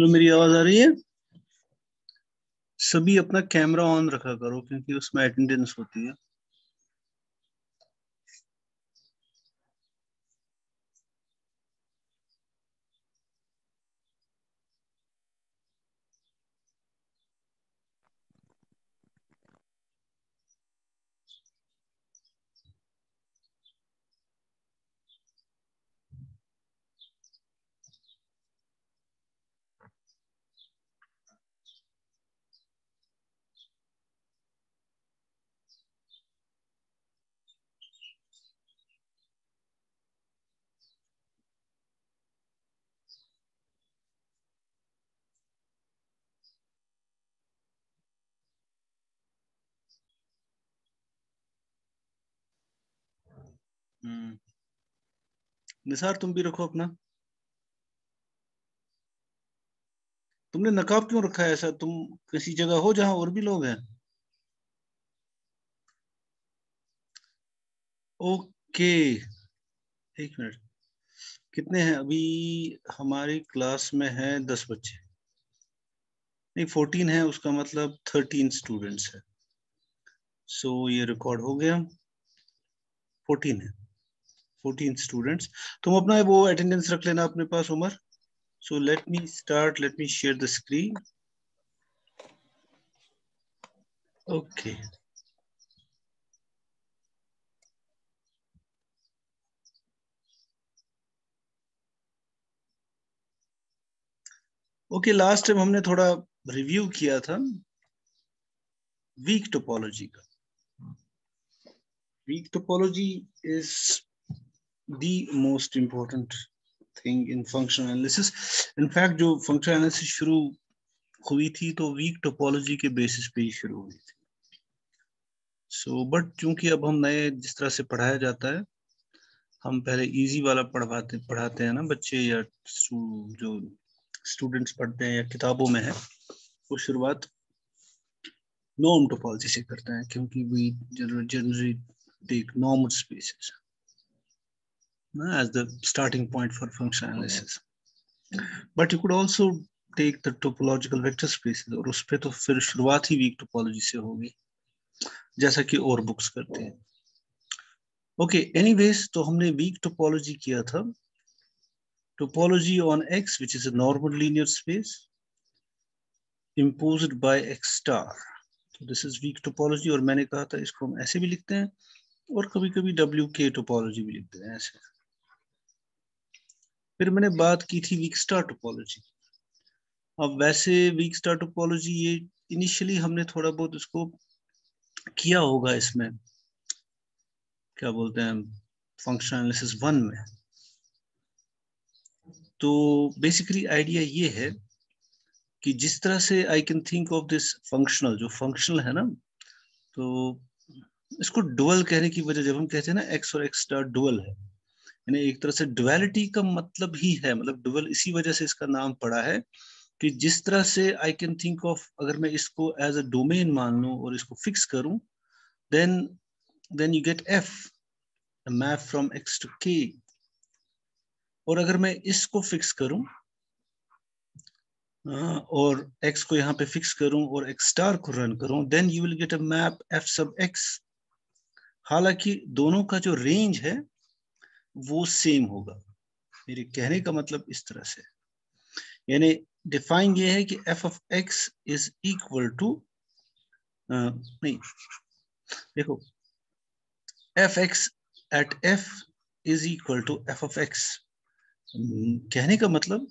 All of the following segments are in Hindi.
जो मेरी आवाज़ आ रही है? सभी अपना कैमरा ऑन रखा करो, क्योंकि उसमें अटेंडेंस होती है। निसार तुम भी रखो अपना तुमने नकाब क्यों रखा है ऐसा तुम किसी जगह हो जहाँ और भी लोग हैं ओके एक मिनट कितने हैं? अभी हमारी क्लास में है दस बच्चे। नहीं फोर्टीन है उसका मतलब थर्टीन स्टूडेंट्स है। सो so, ये रिकॉर्ड हो गया फोर्टीन है। फोर्टीन स्टूडेंट्स तुम अपना वो अटेंडेंस रख लेना अपने पास, Umar. So let me start let me share the screen okay okay last time हमने थोड़ा रिव्यू किया था वीक टोपोलॉजी का। Weak topology is the most important thing in functional analysis. Fact, जो functional analysis शुरू हुई थी तो वीक टोपोलॉजी के बेसिस पे ही शुरू हुई थी सो बट चूँकि अब हम नए जिस तरह से पढ़ाया जाता है हम पहले इजी वाला पढ़वाते पढ़ाते हैं ना बच्चे या जो स्टूडेंट्स पढ़ते हैं या किताबों में है वो शुरुआत नॉर्म टोपोलॉजी से करते हैं क्योंकि we generally take normal spaces as the starting point for functional analysis. But you could also take the topological vector spaces और उस पर तो फिर शुरुआत ही वीक टोपोलॉजी से होगी जैसा कि और बुक्स करते हैं ओके okay, एनीवेज तो हमने वीक टोपोलॉजी किया था topology on x which is a normal linear space imposed by x star so this is weak topology और मैंने कहा था इसको हम ऐसे भी लिखते हैं और कभी कभी डब्ल्यू के टोपोलॉजी भी लिखते हैं ऐसे फिर मैंने बात की थी वीक स्टार टोपोलॉजी अब वैसे वीक स्टार टोपोलॉजी ये इनिशियली हमने थोड़ा बहुत उसको किया होगा इसमें। क्या बोलते हैं? फ़ंक्शन एनालिसिस वन में। तो बेसिकली आइडिया ये है कि जिस तरह से I can think of this functional जो फंक्शनल है ना तो इसको डुअल कहने की वजह जब हम कहते हैं ना एक्स और एक्स स्टार डुअल है। यानी एक तरह से डुअलिटी का मतलब ही है मतलब डुअल इसी वजह से इसका नाम पड़ा है कि जिस तरह से आई कैन थिंक ऑफ़ अगर मैं इसको एज अ डोमेन मान लू और इसको फिक्स करूँ then then you get f map from x to k और अगर मैं इसको फिक्स करूँ और x को यहाँ पे फिक्स करूँ और x स्टार को रन करूँ then you will get a map f sub x. हालाँकि दोनों का जो रेंज है वो सेम होगा। मेरे कहने का मतलब इस तरह से यानी डिफाइन ये है कि f of x is equal to नहीं, देखो f x at f is equal to f of x कहने का मतलब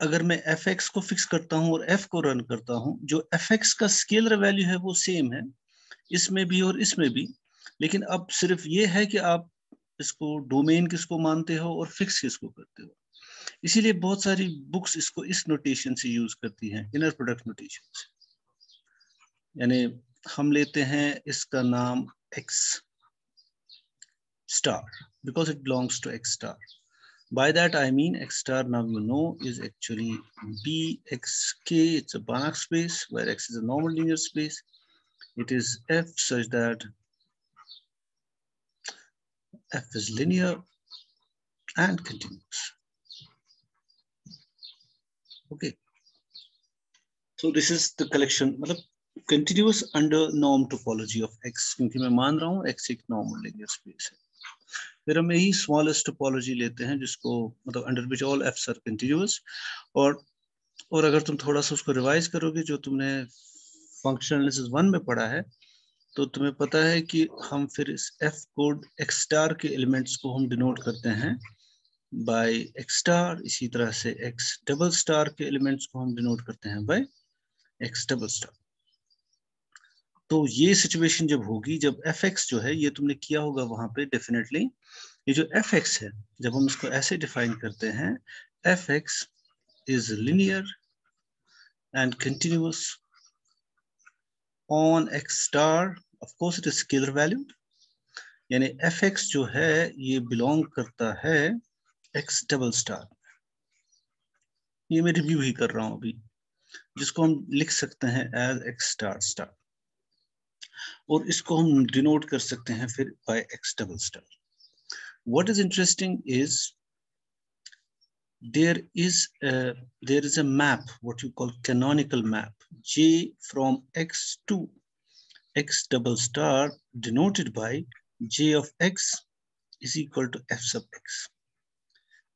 अगर मैं एफ़ एक्स को फिक्स करता हूँ और एफ़ को रन करता हूँ, जो एफ़ एक्स का स्केलर वैल्यू है वो सेम है, इसमें भी और इसमें भी। लेकिन अब सिर्फ़ ये है कि आप इसको डोमेन किसको मानते हो और फिक्स किसको करते हो। इसीलिए बहुत सारी बुक्स इसको इस नोटेशन से यूज़ करती हैं इनर प्रोडक्ट नोटेशन से। यानी हम लेते हैं इसका नाम x star because it belongs to x star by that I mean x star now you know is actually b x k it's a bark space where x is a normal linear space it is f such that f is linear and continuous. Okay so this is the collection मतलब continuous under norm topology of x क्योंकि मैं मान रहा हूँ एक्स एक नॉर्मल लीनियर स्पेस है फिर हम यही स्मॉलेस्ट टोपोलॉजी लेते हैं जिसको मतलब under which all fs are continuous और और अगर तुम थोड़ा सा उसको रिवाइज करोगे, जो तुमने फंक्शनल एनालिसिस वन में पढ़ा है तो तुम्हें पता है कि हम फिर इस एफ़ कोड एक्स स्टार के एलिमेंट्स को हम डिनोट करते हैं बाय एक्सटार इसी तरह से एक्स डबल स्टार के एलिमेंट्स को हम डिनोट करते हैं बाय एक्स डबल स्टार तो ये सिचुएशन जब होगी, जब एफ़ एक्स जो है, ये तुमने किया होगा वहाँ पे डेफिनेटली ये जो एफ़ एक्स है, जब हम इसको ऐसे डिफाइन करते हैं f x is linear and continuous on x star of course it is scalar value यानी एफ़ एक्स जो है ये बिलोंग करता है एक्स डबल स्टार ये मैं रिव्यू ही कर रहा हूँ अभी जिसको हम लिख सकते हैं एज एक्स स्टार स्टार और इसको हम डिनोट कर सकते हैं फिर by x double star what is interesting is there is a, is a map what you call canonical map j from x to x double star denoted by j of x is equal to f sub x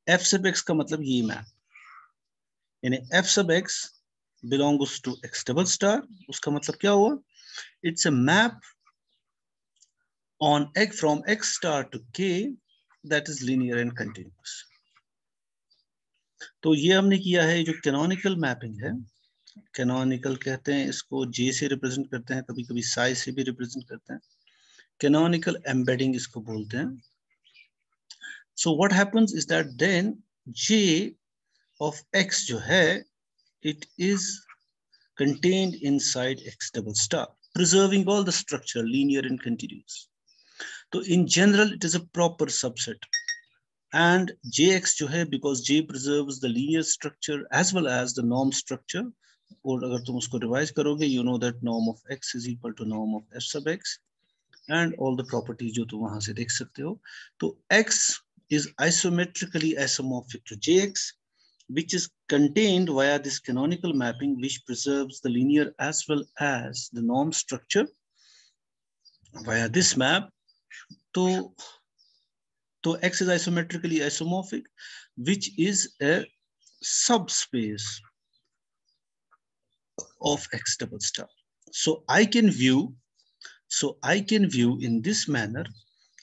f sub x का मतलब ये मैप यानी f sub x belongs to x double star उसका मतलब क्या हुआ it's a map on x from x star to k that is linear and continuous तो ये हमने किया है जो कैनोनिकल मैपिंग है कैनोनिकल कहते हैं, इसको जे से रिप्रेजेंट करते हैं कभी कभी साइज़ से भी रिप्रेजेंट करते हैं। कैनोनिकल एम्बेडिंग इसको बोलते हैं। So what happens is that then j of x जो है it is contained in side x double star preserving all the structure linear and continuous तो in general it is a proper subset and j x जो है because j preserve the linear structure as well as the norm structure Or agar tum usko revise karoge, you know that norm of x is equal to norm of f sub x. And all the properties jo tum wahan se dekh sakte ho. So x is isometrically isomorphic to Jx which is contained via this canonical mapping, which preserves the linear as well as the norm structure via this map. So, so X is isometrically isomorphic, which is a subspace of X double star. So I can view, so I can view in this manner,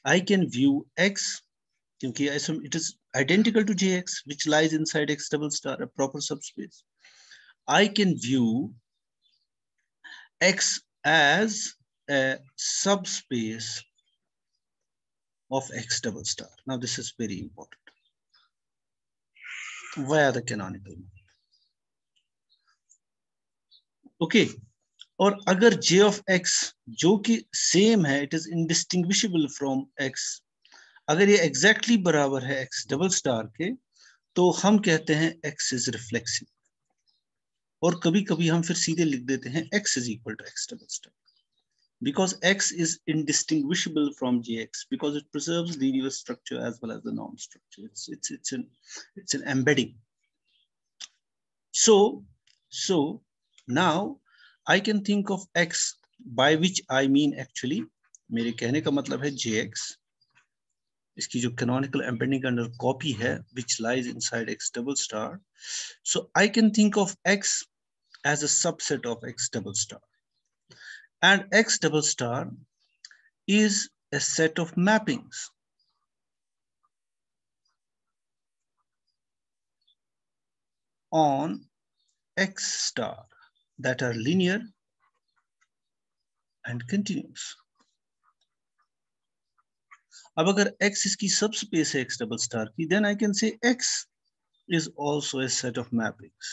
I can view X, it is identical to Jx, which lies inside X double star, a proper subspace. I can view X as a subspace of X double star. Now this is very important. Via the canonical okay और अगर जे ऑफ़ एक्स जो कि सेम है it is indistinguishable from x अगर ये एग्जैक्टली exactly बराबर है x डबल स्टार के तो हम कहते हैं एक्स इज़ रिफ्लेक्सिव और कभी कभी हम फिर सीधे लिख देते हैं x is equal to x double star because x is indistinguishable from j x because it preserve दूर structure as well as the non structure it's an embedding so so now i can think of x by which i mean actually मेरे कहने का मतलब है jx इसकी जो canonical embedding under copy है which lies inside x double star so I can think of x as a subset of x double star and x double star is a set of mappings on x star that are linear and continuous अब अगर x इसकी सबस्पेस है x डबल स्टार की then I can say x is also a set of mappings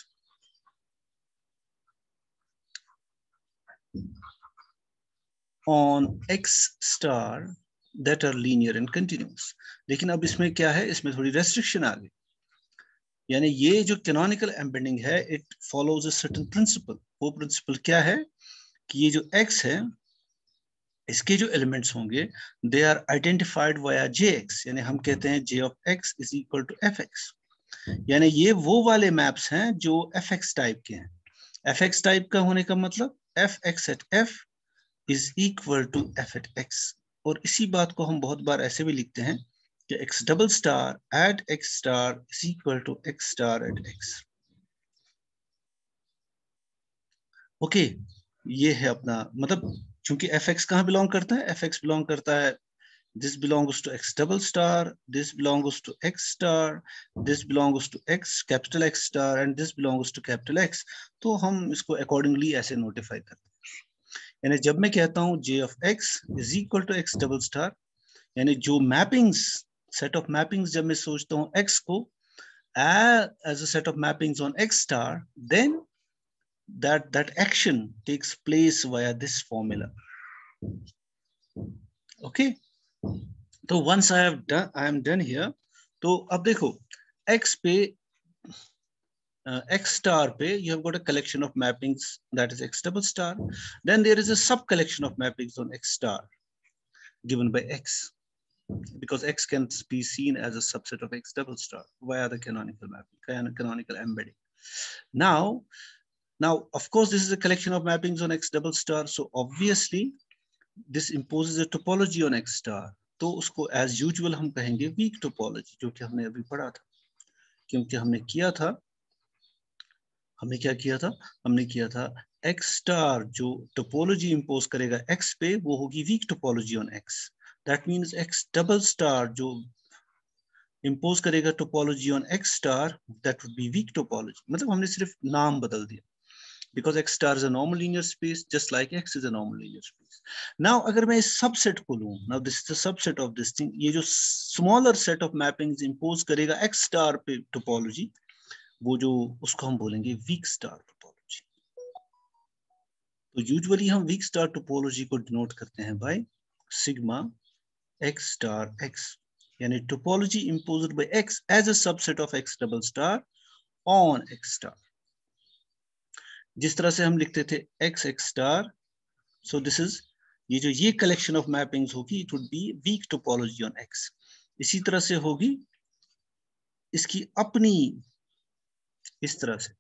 on x star that are linear and continuous लेकिन अब इसमें क्या है इसमें थोड़ी रेस्ट्रिक्शन आ गई यानी ये जो कैनोनिकल एम्बेडिंग है it follows a certain principle वो प्रिंसिपल क्या है? कि ये जो एक्स है, इसके जो एलिमेंट्स होंगे they are identified via j x यानी हम कहते हैं j of x is equal to f x यानी ये वो वाले मैप्स हैं जो एफ़ एक्स टाइप के हैं. एफ़ एक्स टाइप का होने का मतलब f x at f is equal to f at x और इसी बात को हम बहुत बार ऐसे भी लिखते हैं कि x double star at x star is equal to x star at x. Okay ये है अपना मतलब चूँकि एफ़ एक्स कहाँ बिलोंग करता है? एफ़ एक्स बिलोंग करता है this belongs to x double star this belongs to x star this belongs to x capital x star and this belongs to capital x. तो हम इसको अकॉर्डिंगली ऐसे नोटिफाई करते हैं। यानी जब मैं कहता हूँ j of x is equal to x double star यानी जो मैपिंग्स set of mappings जब मैं सोचता हूँ x को as a set of mappings on x star then that that action takes place via this formula okay तो once I have done I am done here तो अब देखो x पे uh, x star पे you have got a collection of mappings that is x double star then there is a sub collection of mappings on x star given by x because x can be seen as a subset of x double star via the canonical mapping, canonical embedding. Now, now of course this is a collection of mappings on x double star. So obviously this imposes a topology on x star. तो उसको as usual हम कहेंगे weak topology जो कि हमने अभी पढ़ा था क्योंकि हमने किया था हमने क्या किया था हमने किया था x star जो topology impose करेगा x पे वो होगी weak topology on x that means x double star जो इम्पोज करेगा topology on x star that would be weak topology मतलब हमने सिर्फ़ नाम बदल दिया। Because x star is a normal linear space just like x is a normal linear space now अगर मैं इस सबसेट को लू now this is the subset of this thing ये जो smaller set of mapping impose करेगा एक्स स्टार पे टोपोलॉजी वो जो उसको हम बोलेंगे वीक स्टार तो यूजली हम वीक स्टार टोपोलॉजी को डिनोट करते हैं by sigma x star x यानी topology imposed by x as a subset of x double star on x star जिस तरह से हम लिखते थे x x star so this is ये जो ये collection of mappings होगी it would be weak topology on x इसी तरह से होगी इसकी अपनी इस तरह से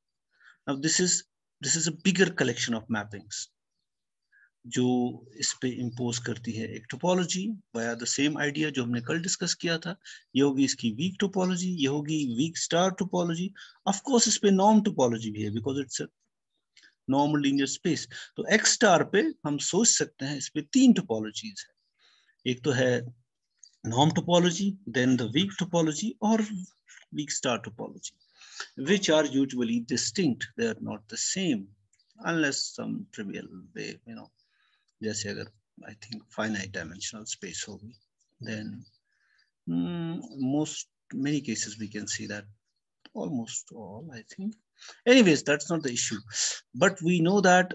now this is this is a bigger collection of mappings जो इस पे इम्पोज करती है एक topology via the same idea जो हमने कल डिस्कस किया था। ये होगी इसकी वीक टोपोलॉजी ये होगी weak star topology of course इस पे नॉर्म टोपोलॉजी भी है because it's normal linear space तो एक्स स्टार पे हम सोच सकते हैं इस पे तीन टोपोलॉजीज है। एक तो है norm topology then the weak topology और weak star topology which are usually distinct. They are not the same, unless some trivial way, you know जैसे अगर I think finite dimensional space होगी then most many cases we can see that almost all i think anyways that's not the issue but we know that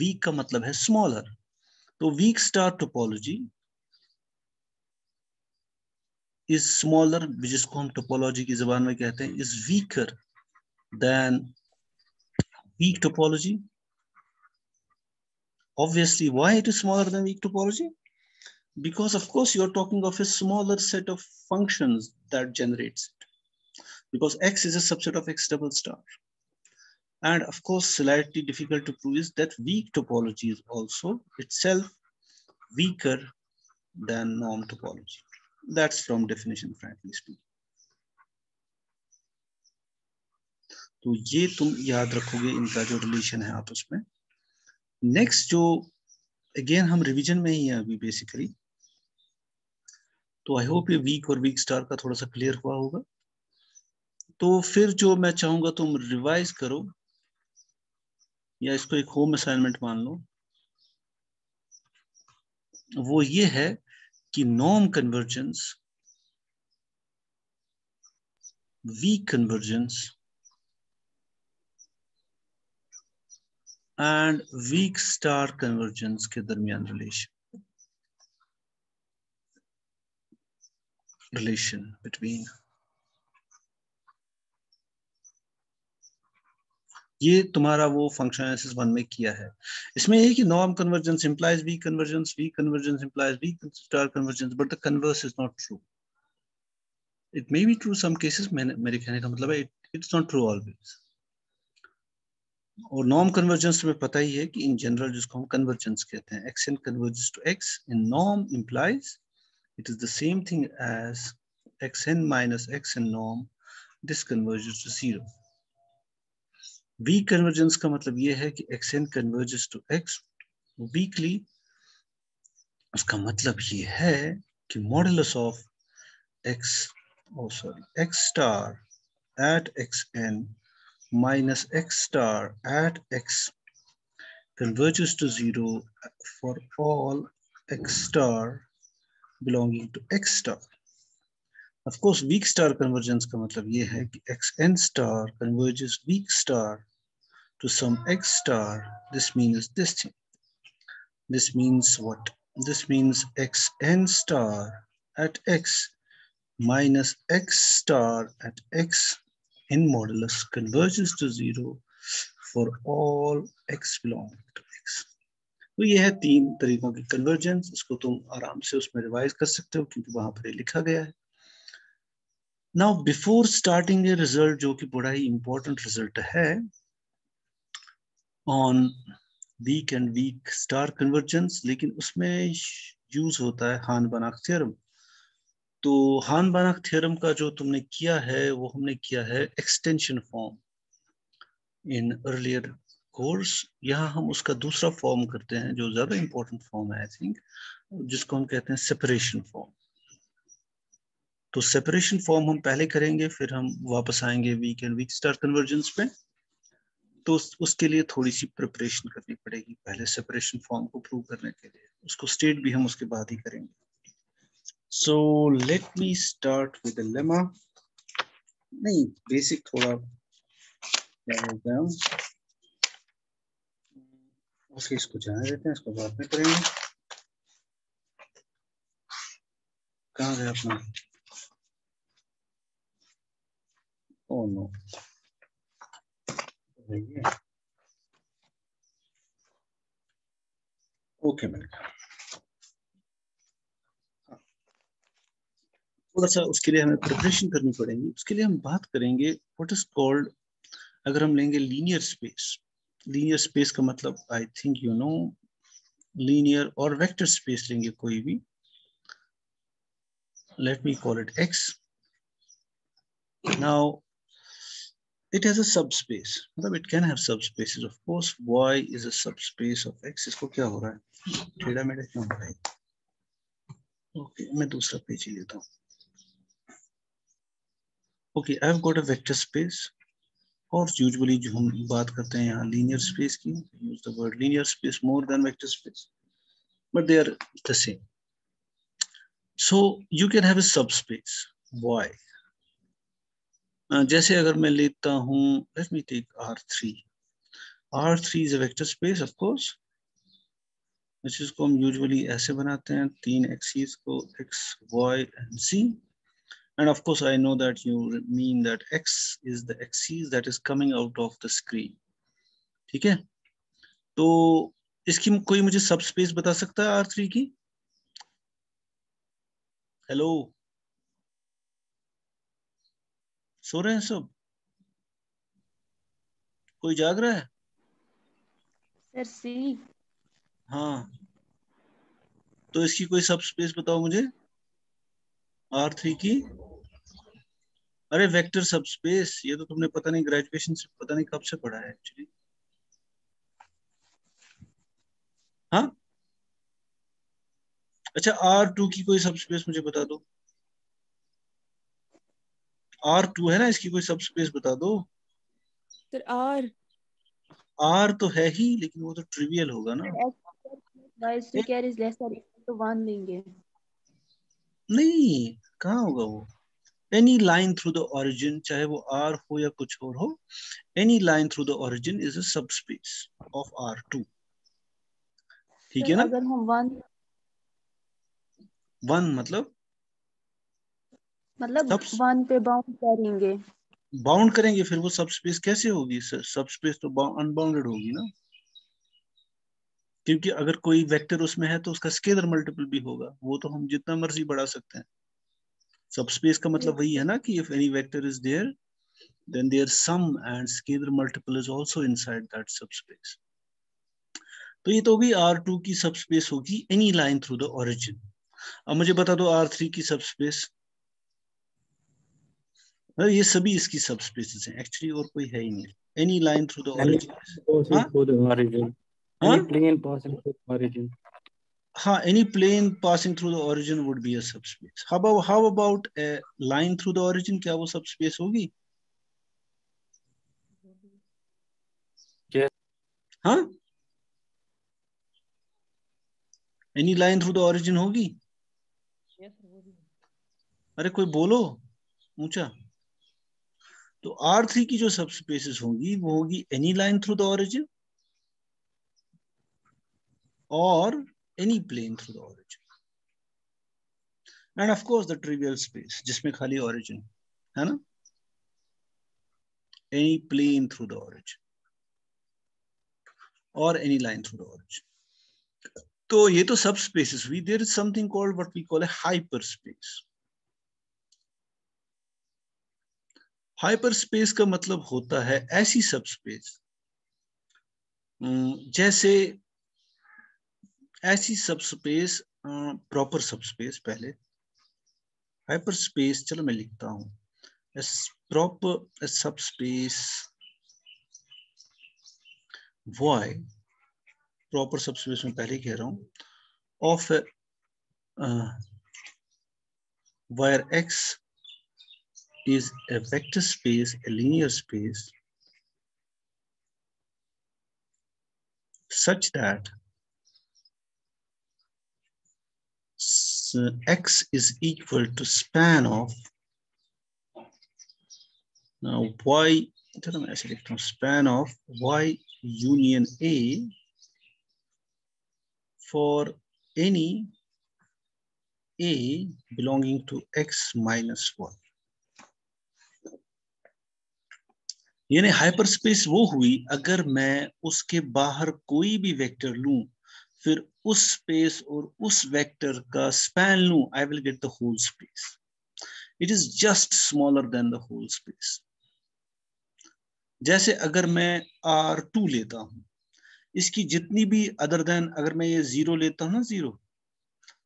weak का मतलब है smaller तो weak star topology is smaller जिसको हम topology की जबान में कहते हैं is weaker than weak topology Obviously, why it is smaller than weak topology? Because of course you're talking of a smaller set of functions that generates it. Because X is a subset of X double star. And of course, slightly difficult to prove is that weak topology is also itself weaker than norm topology. That's from definition, frankly speaking. तो ये तुम याद रखोगे इनका जो रिलेशन है आपस में नेक्स्ट जो अगेन हम रिवीजन में ही हैं अभी बेसिकली तो आई होप ये वीक और वीक स्टार का थोड़ा सा क्लियर हुआ होगा. तो फिर जो मैं चाहूँगा, तुम रिवाइज करो, या इसको एक होम असाइनमेंट मान लो. वो ये है कि नॉम convergence weak convergence and weak star convergence के दरमियान रिलेशन रिलेशन बिटवीन ये तुम्हारा वो फ़ंक्शन एनालिसिस वन में किया है। इसमें ये कि norm convergence implies weak convergence weak convergence implies weak star convergence but the converse is not true it may be true some cases मेरे कहने का मतलब है it it's not true always और नॉर्म कन्वर्जेंस में पता ही है कि इन जनरल जिसको हम कन्वर्जेंस कहते हैं x n convergence to x in norm implies it is the same thing as x n minus x in norm this convergence to zero weak convergence का मतलब ये है कि x n convergence to x weakly उसका मतलब ये है कि modulus of x oh sorry, x star at xn minus x star at x converges to zero for all x star belonging to x star. Of course, weak star convergence का मतलब ये है कि xn star converges weak star to some x star. This means this thing. This means what? This means xn star at x minus x star at x in modulus converges to zero for all x belonging to x. तो ये है तीन तरीकों की कन्वर्जेंस इसको तुम आराम से उसमें रिवाइज कर सकते हो क्योंकि वहाँ पर लिखा गया है now before starting a result जो कि बड़ा ही इंपॉर्टेंट रिज़ल्ट है on weak and weak star convergence लेकिन उसमें यूज़ होता है हान बनाक थ्योरम तो हान बानक थ्योरम का जो तुमने किया है, वो हमने किया है extension form in earlier course यहाँ हम उसका दूसरा फॉर्म करते हैं, जो ज़्यादा इंपॉर्टेंट फॉर्म है आई थिंक जिसको हम कहते हैं सेपरेशन फॉर्म तो सेपरेशन फॉर्म हम पहले करेंगे, फिर हम वापस आएँगे weak and weak star convergence पे। तो उसके लिए थोड़ी सी प्रिपरेशन करनी पड़ेगी पहले सेपरेशन फॉर्म को प्रूव करने के लिए। उसको स्टेट भी हम उसके बाद ही करेंगे। So, let me start with the lemma. नहीं बेसिक थोड़ा क्या बोलते हैं उसके इसको जाने देते हैं, इसको बाद में करेंगे। कहाँ गया अपना? ओ नो ओके मैंने थोड़ा सा उसके लिए हमें प्रिपरेशन करनी पड़ेगी। उसके लिए हम बात करेंगे व्हाट इज़ कॉल्ड अगर हम लेंगे लीनियर स्पेस लीनियर स्पेस का मतलब I think you know linear और वेक्टर स्पेस लेंगे कोई भी। Let me call it x now it has a subspace मतलब it can have subspaces of course y is a subspace of x इसको क्या हो रहा है? टेढ़ा मेढ़ा क्यों हो रहा है okay, मैं दूसरा पेज ही लेता हूँ। Okay I have got a vector space और यूजुअली जो हम बात करते हैं यहाँ लीनियर स्पेस की। Use the word linear space more than vector space but they are the same so you can have a sub space why जैसे अगर मैं लेता हूँ let me take R three R three is a vector space of course इसको हम यूजुअली ऐसे बनाते हैं, तीन एक्सिस को x y and c And of course, I know that you mean that X is the axis that is coming out of the screen. ठीक है तो इसकी कोई मुझे सब स्पेस बता सकता है आर थ्री की हेलो सो रहे हैं सब कोई जाग रहा है सर सी हाँ तो इसकी कोई सब स्पेस बताओ मुझे आर थ्री की अरे वेक्टर सबस्पेस ये तो तुमने पता नहीं ग्रेजुएशन से पता नहीं कब से पढ़ा है एक्चुअली हाँ अच्छा आर टू की कोई सबस्पेस मुझे बता दो आर टू है ना इसकी कोई सबस्पेस बता दो सर आर आर तो है ही लेकिन वो तो ट्रिवियल होगा ना नहीं कहाँ होगा वो? Any line through the origin चाहे वो आर हो या कुछ और हो any line through the origin is a subspace of R two ठीक है ना? अगर हम वन वन मतलब? मतलब वन पे बाउंड करेंगे। बाउंड करेंगे फिर वो सबस्पेस कैसे होगी? सबस्पेस तो अनबाउंडेड होगी ना? क्योंकि अगर कोई वेक्टर उसमें है तो उसका स्केलर मल्टीपल भी होगा। वो तो हम जितना मर्ज़ी बढ़ा सकते हैं। सबस्पेस का मतलब वही है ना कि if any vector is there then their sum and scalar multiple is also inside that subspace. तो ये तो होगी R2 की सबस्पेस होगी any line through the origin अब मुझे बता दो R3 की सबस्पेस ये सभी इसकी सबस्पेसेस हैं। एक्चुअली और कोई है ही नहीं। Any line through the origin हाँ? Plane passing through the हाँ any plane passing through the origin would be a subspace how about how about a line through the origin क्या वो subspace होगी Yes. हाँ any line through the origin होगी अरे कोई बोलो ऊँचा तो आर थ्री की जो सब स्पेसिस होंगी वो होगी any line through the origin और any plane through the origin and of course the trivial space जिसमें खाली ओरिजिन है ना? Any plane through the origin और any line through the origin तो ये तो सब स्पेसेस हुई there is something called what we call a hyperspace hyperspace का मतलब होता है ऐसी सब स्पेस जैसे ऐसी subspace proper subspace पहले। हाइपर स्पेस चलो मैं लिखता हूँ। प्रॉपर सब स्पेस वाई प्रॉपर सबस्पेस में पहले कह रहा हूँ। Of where X is a vector space a linear space such that x is equal to span of now y चलो मैं ऐसे लिखता हूँ span of y union a for any a belonging to x minus 1 यानी हाइपर स्पेस वो हुई अगर मैं उसके बाहर कोई भी वेक्टर लूं फिर उस स्पेस और उस वेक्टर का स्पैन लू I will get the whole space it is just smaller than the whole space जैसे अगर मैं आर टू लेता हूँ, इसकी जितनी भी अदर देन अगर मैं ये ज़ीरो लेता हूँ ना ज़ीरो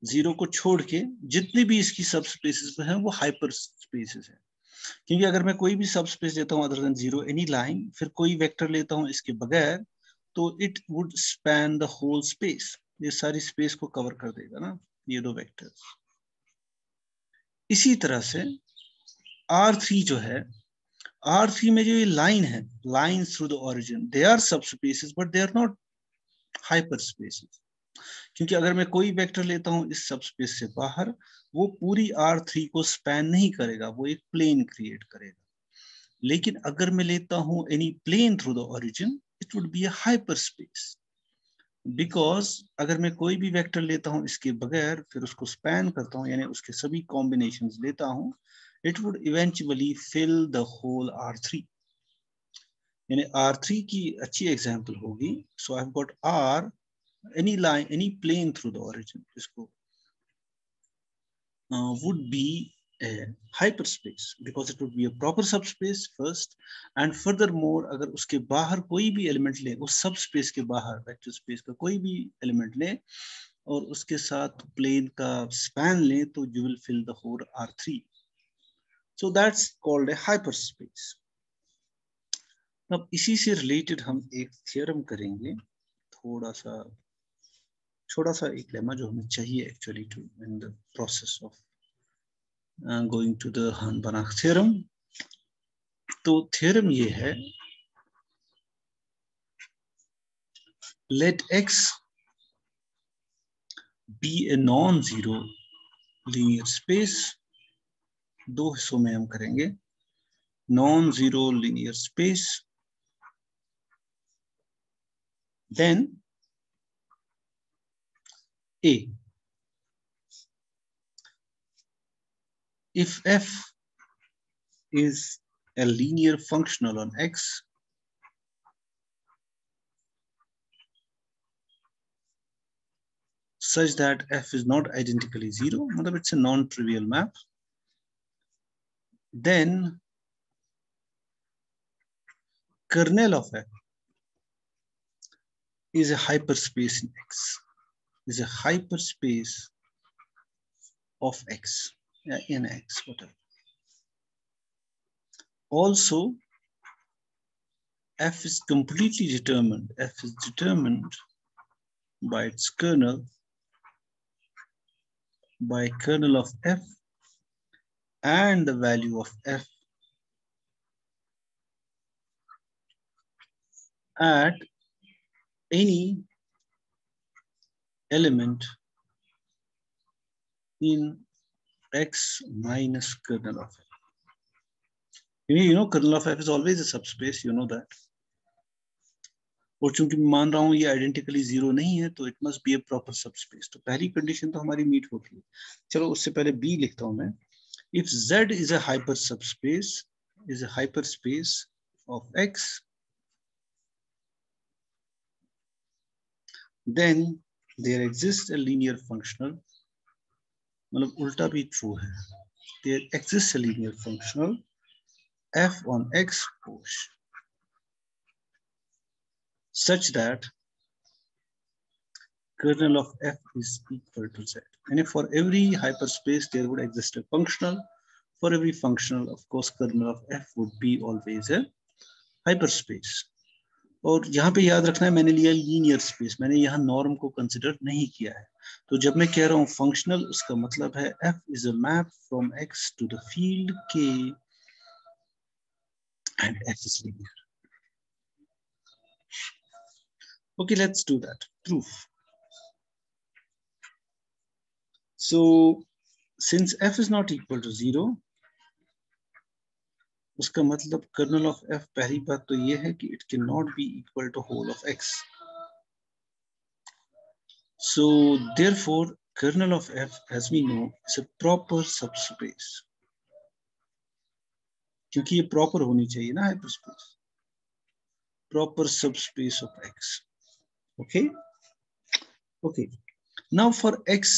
ज़ीरो को छोड़ के जितनी भी इसकी सब स्पेसिस है, वो हाइपर स्पेसिस है. क्योंकि अगर मैं कोई भी सब स्पेस लेता हूँ other than zero any line फिर कोई वेक्टर लेता हूँ, इसके बगैर तो it would span the whole space ये सारी स्पेस को कवर कर देगा ना, ये दो वेक्टर्स इसी तरह से आर थ्री जो है आर थ्री में जो ये लाइन है line through the origin they are subspaces but they are not hyperspaces क्योंकि अगर मैं कोई वेक्टर लेता हूँ इस सब स्पेस से बाहर, वो पूरी आर थ्री को स्पैन नहीं करेगा, वो एक प्लेन क्रिएट करेगा. लेकिन अगर मैं लेता हूँ any plane through the origin it would be hyperspace because अगर मैं कोई भी वेक्टर लेता हूँ, इसके बगैर फिर उसको स्पैन करता हूँ, यानी उसके सभी कॉम्बिनेशन लेता हूँ it would eventually fill the whole R3 यानी R3 की अच्छी एग्ज़ाम्पल होगी। So I got R any line any plane through the origin इसको would be a hyperspace, because it would be a proper subspace first, and furthermore, अगर उसके बाहर कोई भी एलिमेंट ले, उस सबस्पेस के बाहर वेक्टर स्पेस का कोई भी एलिमेंट ले, और उसके साथ प्लेन का स्पैन ले तो you will fill the whole R3 so that's called a hyperspace. अब इसी से रिलेटेड हम एक थियरम करेंगे। थोड़ा सा, छोटा सा एक लेमा जो हमें चाहिए actually to in the process of going to Banach theorem तो थ्योरम ये है let X be a non zero linear space दो हिस्सों में हम करेंगे non zero linear space then A. If f is a linear functional on x, such that f is not identically zero, it's a non-trivial map, then kernel of f is a hyperspace in x is a hyperspace of x in x whatever also f is completely determined. F is determined by its kernel by kernel of f and the value of f at any element in x minus kernel of f. You know, you know kernel of f is always a subspace, you know that. और चूँकि मान रहा हूँ ये आइडेंटिकली ज़ीरो नहीं है तो it must be a proper subspace तो पहली कंडीशन तो हमारी मीट होती है चलो उससे पहले बी लिखता हूँ मैं if z is a hyper subspace is a hyperspace of x then there exists a linear functional मतलब उल्टा भी ट्रू है there exists a linear functional f on x push such that kernel of f is equal to z. And if for every hyperspace there would exist a functional, for every functional, of course, kernel of f would be always a hyperspace. और यहाँ पे याद रखना है, मैंने लिया लीनियर स्पेस मैंने यहाँ नॉर्म को कंसिडर नहीं किया है। तो जब मैं कह रहा हूँ फंक्शनल उसका मतलब है F is a map from X to the field K and F is linear okay let's do that proof so since F is not equal to zero उसका मतलब कर्नल ऑफ़ एफ़, पहली बात तो ये है कि it can not be equal to whole of X. So therefore kernel of F as we know is a proper subspace क्योंकि ये प्रॉपर होनी चाहिए ना hyperspace proper subspace of X okay okay now for X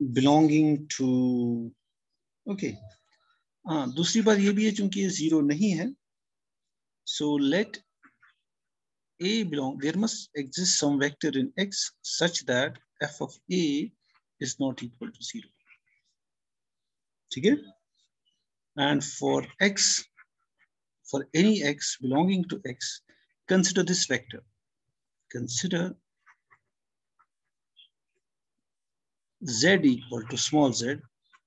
belonging to okay हाँ दूसरी बात ये भी है चूंकि ये जीरो नहीं है so let a belong there must exist some vector in x such that f of a is not equal to zero ठीक है and for x for any x belonging to x consider this vector consider z equal to small z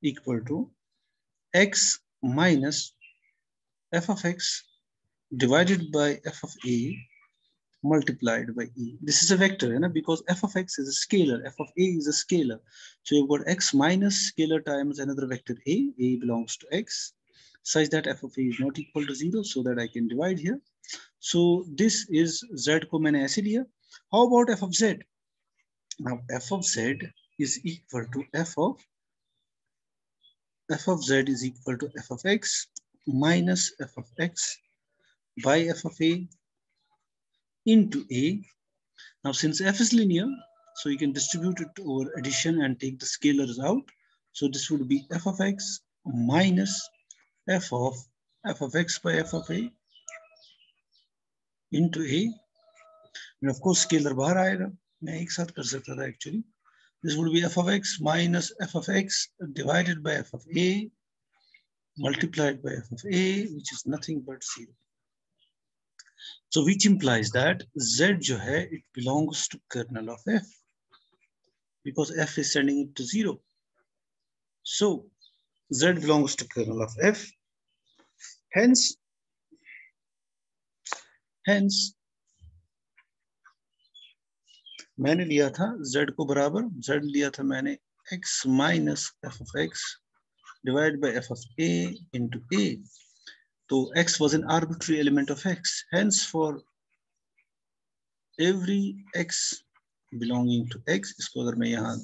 equal to x minus f of x divided by f of a multiplied by e. This is a vector, eh, you know, because f of x is a scalar, f of a is a scalar. So you've got x minus scalar times another vector a, a belongs to x, such that f of a is not equal to zero, so that I can divide here. So this is z ko maine liya. How about f of z? Now f of z is equal to f of f of z is equal to f of x minus f of x by f of a into a. Now since f is linear, so you can distribute it over addition and take the scalars out. So this would be f of x minus f of f of x by f of a into a and of course scalar बाहर आएगा मैं एक साथ कर सकता था actually this would be f of x minus f of x divided by f of a multiplied by f of a which is nothing but zero. So which implies that z jo hai it belongs to kernel of f because f is sending it to zero. So z belongs to kernel of f. Hence hence मैंने लिया था z को बराबर, z लिया था मैंने x minus F of X divide by F of A into A तो x was an arbitrary element of x. Hence for every x belonging to x, इसको अगर मैं यहाँ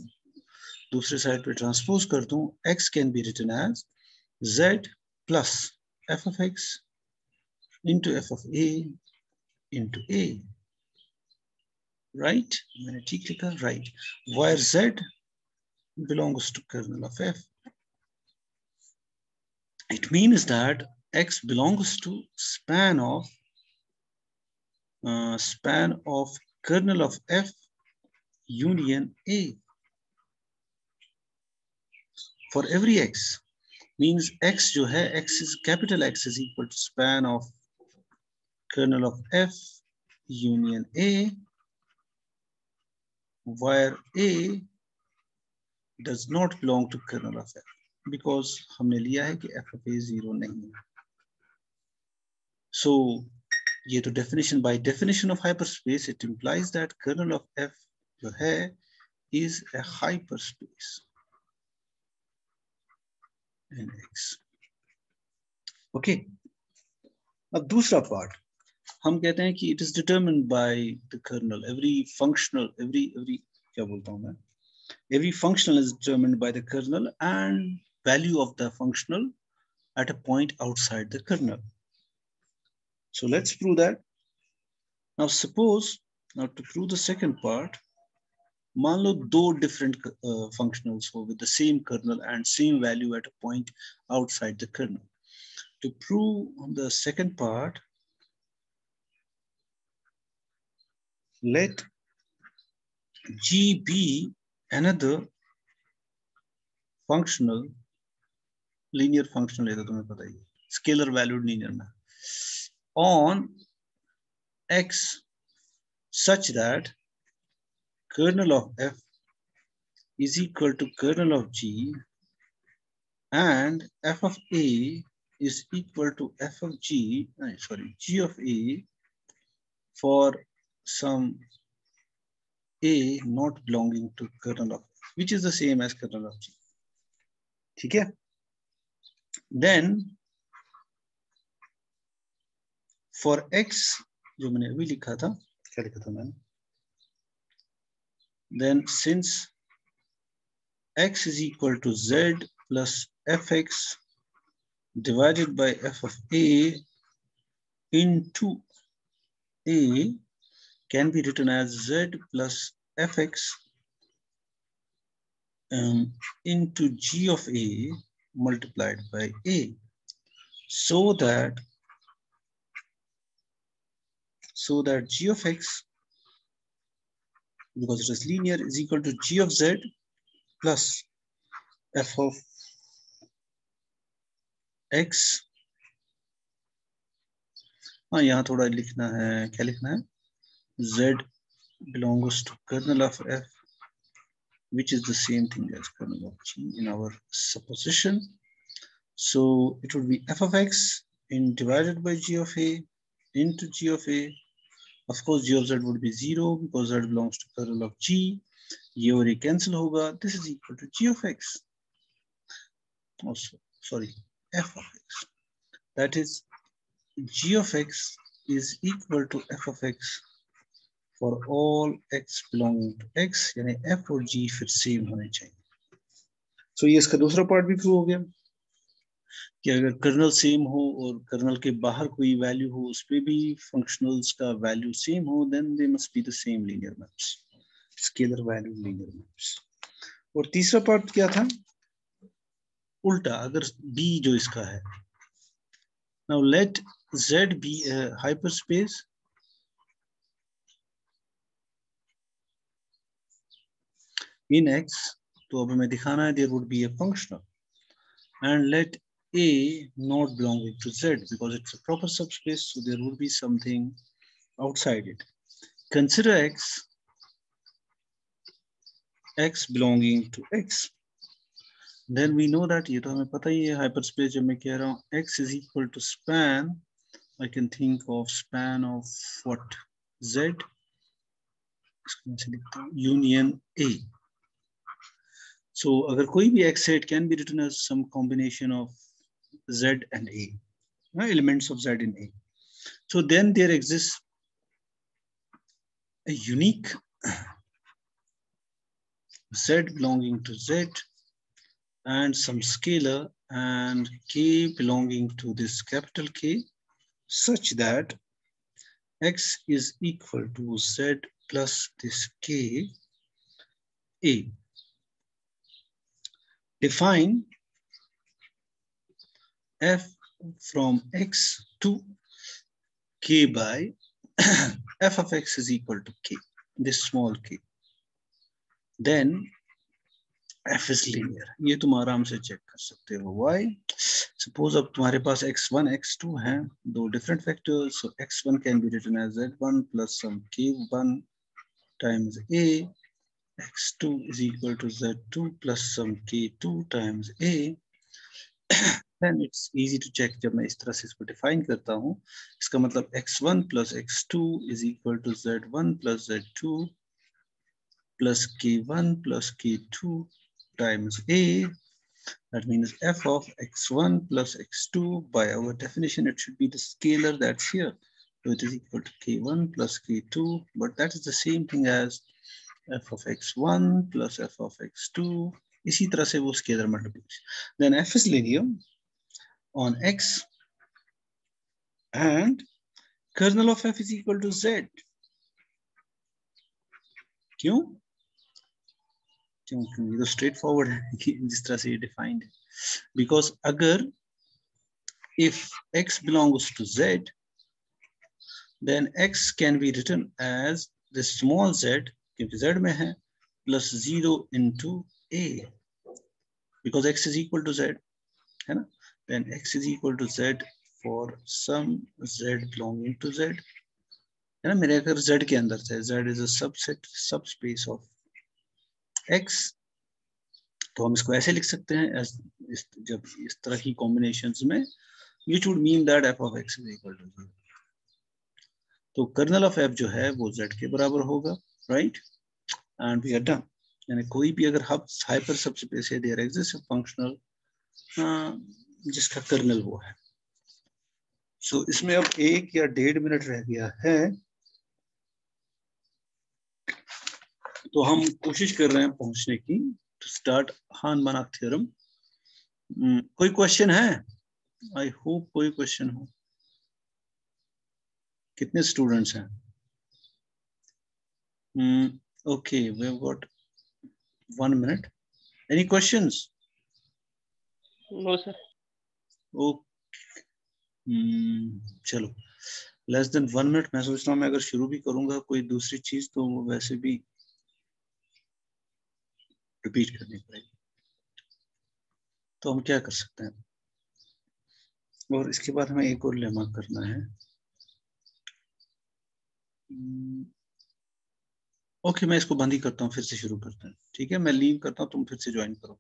दूसरे साइड पे ट्रांसपोज कर दू, x can be written as z plus F of X into F of A into A right? T clicker, right. Wire Z belongs to kernel of F. It means that X belongs to span of uh, span of kernel of F union A. For every X means X जो X is capital X is equal to span of kernel of F union A where a does not belong to kernel of f because हमने लिया है कि f of a zero नहीं है so ये तो definition by definition of hyperspace it implies that kernel of f जो है is a hyperspace in x okay अब दूसरा part हम कहते हैं कि it is determined by the kernel every functional every every क्या बोलता हूँ मैं every functional is determined by the kernel and value of the functional at a point outside the kernel so let's prove that now suppose now to prove the second part मान लो दो different uh, functionals हो with the same kernel and same value at a point outside the kernel to prove the second part let G be another functional linear functional है तो तुम्हें पता ही scalar valued linear में on x such that kernel of f is equal to kernel of g and f of a is equal to f of g sorry g of a for some a not belonging to kernel of which is the same as kernel of G. Okay. Then for x जो मैंने अभी लिखा था क्या लिखा था मैंने then since x is equal to z plus fx divided by f of a into a can be written as z plus fx um, into g of a multiplied by a so that so that g of x because it is linear is equal to g of z plus f of x हाँ यहाँ थोड़ा लिखना है क्या लिखना है Z belongs to kernel of F, which is the same thing as kernel of G in our supposition. So it would be F of X in divided by G of A into G of A. Of course, G of Z would be zero because Z belongs to kernel of G. G over A cancel hoga. This is equal to G of X. Also, sorry, F of X. That is, G of X is equal to F of X for all X belonging to X यानी एफ़ और जी फिर सेम होने चाहिए। So, ये इसका दूसरा पार्ट भी प्रूव हो गया कि अगर कर्नल सेम हो और कर्नल के बाहर कोई वैल्यू हो उस पर भी फंक्शनल्स का वैल्यू सेम हो then they must be the same linear maps scalar value linear maps और तीसरा पार्ट क्या था? उल्टा अगर बी जो इसका है now let Z be hyperspace in x तो अब हमें दिखाना है there would be a functional and let a not belonging to z because it's a proper subspace so there would be something outside it consider x x belonging to x then we know that ये तो हमें पता ही है hyperspace जब मैं कह रहा हूँ x is equal to span I can think of span of what z union a so अगर कोई भी x set can be written as some combination of z and a, elements of z in a. So then there exists a unique z belonging to z and some scalar and k belonging to this capital K such that x is equal to z plus this k a define f from x to k by f of x is equal to k, this small k. Then f is linear. ये तुम आराम से चेक कर सकते हो. Why? Suppose अब तुम्हारे पास x1, x2 हैं, दो different vectors. So x1 can be written as z1 plus some k1 times a. x2 is equal to z2 plus some k2 times a. then it's easy to check जब मैं इस तरह से इसको define करता हूँ इसका मतलब x1 plus x2 is equal to z1 plus z2 plus k1 plus k2 times a that means f of x1 plus x2 by our definition it should be the scalar that's here so it is equal to k1 plus k2 but that is the same thing as f of x1 plus f of x2 इसी तरह से वो scalar multiplication then f is linear on x and kernel of f is equal to z. क्यों क्यों क्यों ये तो स्ट्रेट फॉरवर्ड है जिस तरह से ये डिफाइंड है बिकॉज अगर if x belongs to z then x can be written as the small z क्योंकि z में है plus zero into A because x is equal to z है ना? Then x is equal to z for some z belonging to z है ना? मेरे अगर z के अंदर से z is a subset subspace of x तो हम इसको ऐसे लिख सकते हैं इस, जब इस तरह की कॉम्बिनेशन में you should mean that F of X is equal to zero तो कर्नल ऑफ़ एफ़ जो है वो जेड के बराबर होगा। Right and we are done यानी कोई भी अगर हाइपर सबस्पेस है देयर एग्जिस्ट फंक्शनल जिसका कर्नल वो है। सो so, इसमें अब एक या डेढ़ मिनट रह गया है। तो हम कोशिश कर रहे हैं पहुँचने की टू स्टार्ट हान माना थ्योरम कोई क्वेश्चन है? आई होप कोई क्वेश्चन हो। कितने स्टूडेंट्स हैं? Okay we have got one minute any questions no sir oh चलो. लेस देन वन मिनट मैं सोच रहा हूँ मैं अगर शुरू भी करूँगा कोई दूसरी चीज़ तो वो वैसे भी रिपीट करनी पड़ेगी तो हम क्या कर सकते हैं? और इसके बाद हमें एक और लेमा करना है। ओके, मैं इसको बंद ही करता हूँ, फिर से शुरू करते हैं। ठीक है, मैं लीव करता हूँ, तुम फिर से ज्वाइन करो।